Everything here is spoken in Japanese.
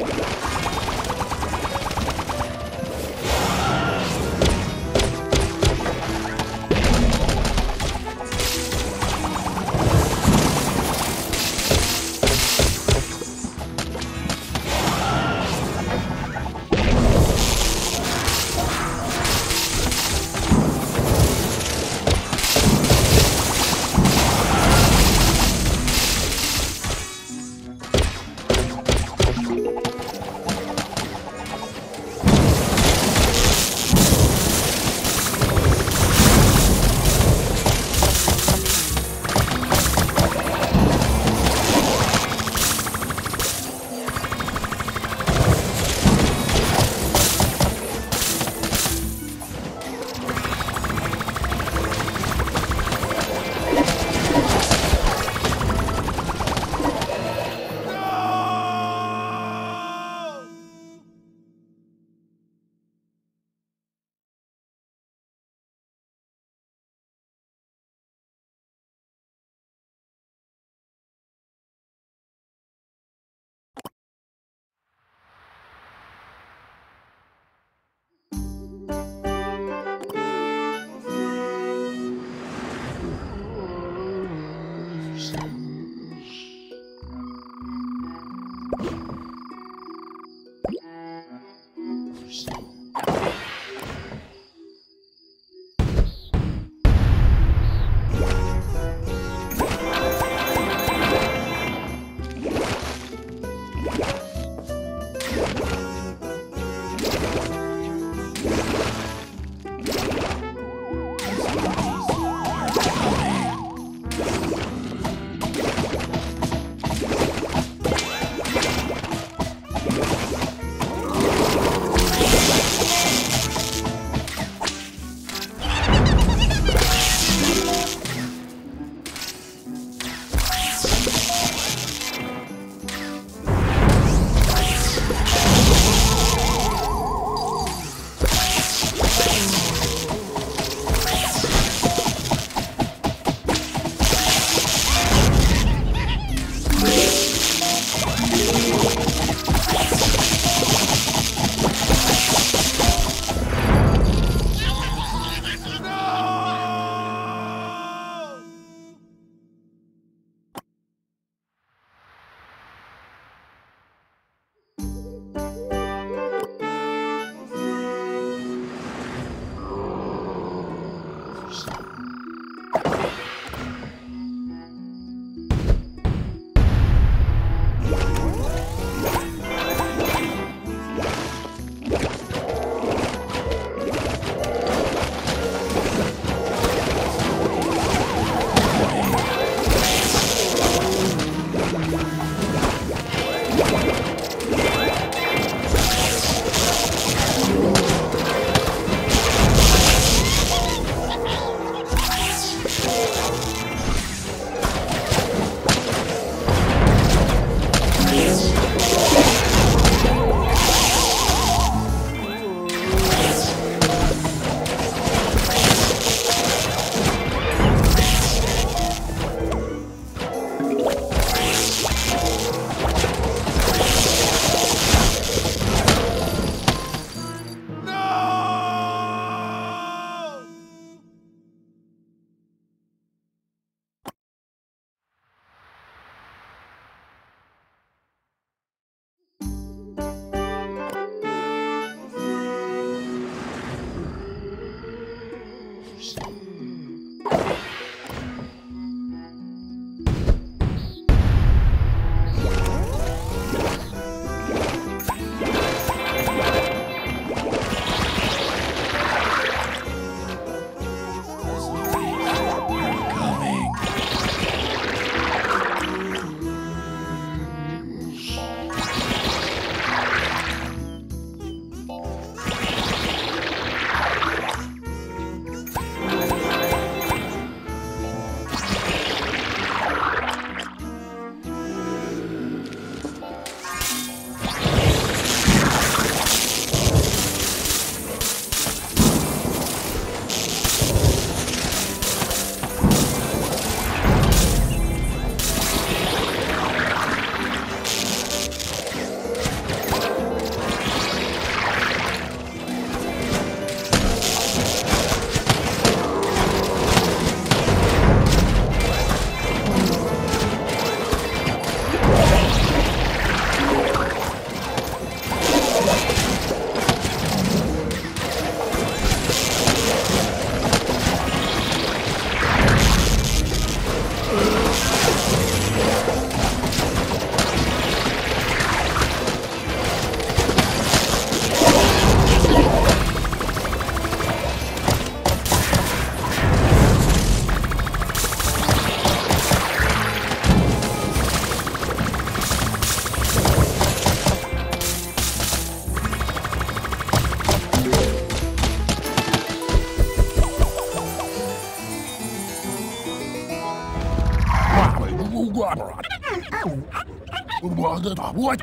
あ! What?